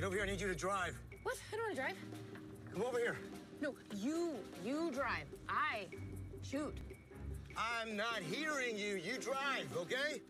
Get over here. I need you to drive. What? I don't want to drive. Come over here. No, you, you drive. I shoot. I'm not hearing you. You drive, okay?